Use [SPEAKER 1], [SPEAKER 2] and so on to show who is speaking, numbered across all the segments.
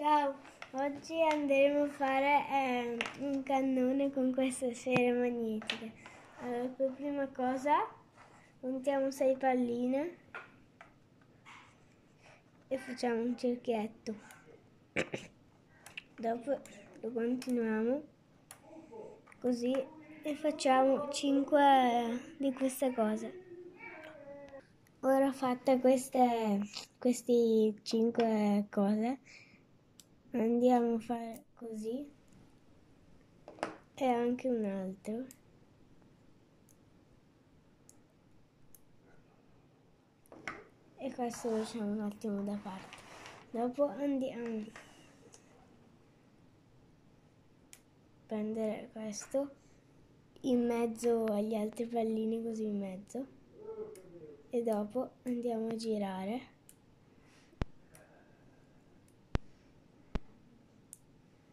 [SPEAKER 1] Ciao, oggi andremo a fare eh, un cannone con questa serie magnetica. Allora, per prima cosa montiamo sei palline e facciamo un cerchietto. Dopo lo continuiamo così e facciamo 5 di queste cose. Ora fatte queste, queste 5 cose, andiamo a fare così e anche un altro. E questo lo lasciamo un attimo da parte. Dopo andiamo a prendere questo in mezzo agli altri pallini così in mezzo e dopo andiamo a girare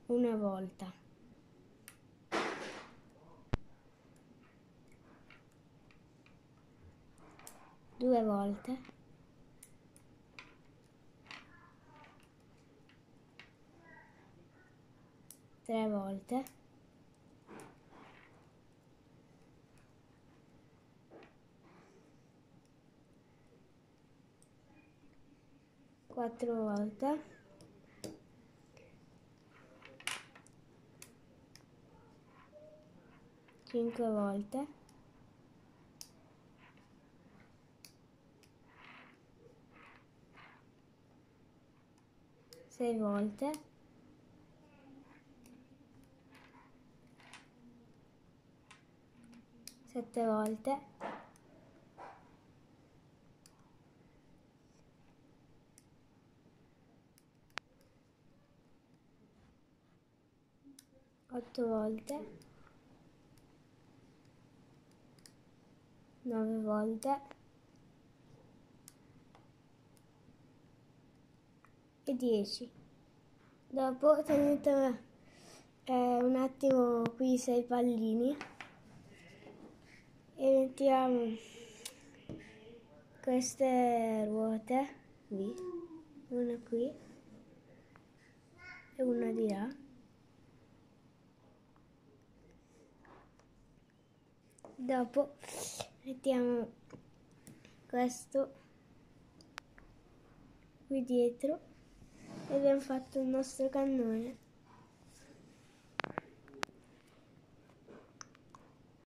[SPEAKER 1] una volta. Due volte. Tre volte. Quattro volte cinque volte. Sei volte. Sette volte. Otto volte nove volte. E dieci. Dopo tenete eh, un attimo qui i sei pallini. E mettiamo queste ruote qui una qui. E una di là. Dopo mettiamo questo qui dietro. E abbiamo fatto il nostro cannone